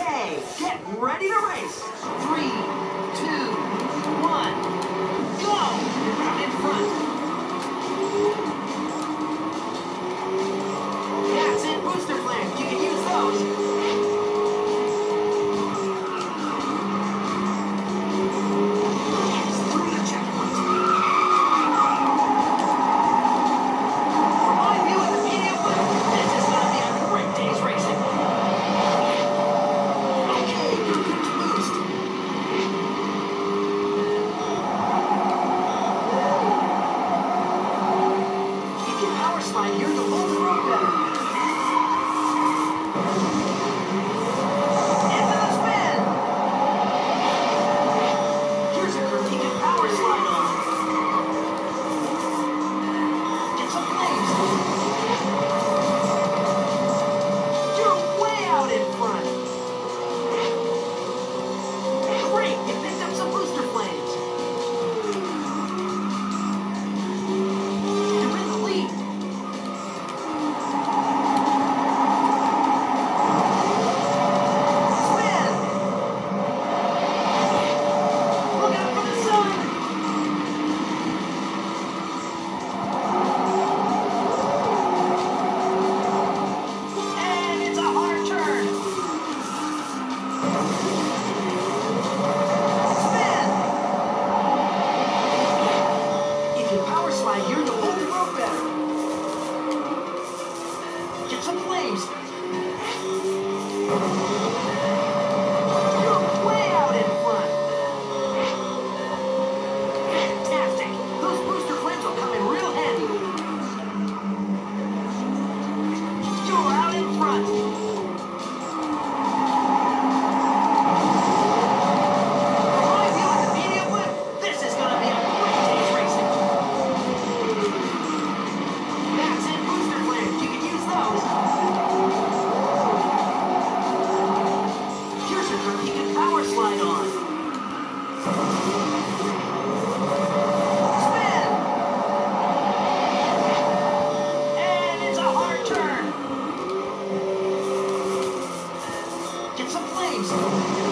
Okay, get ready to race. Three, by you to hold your rope better. Get some flames. some flames.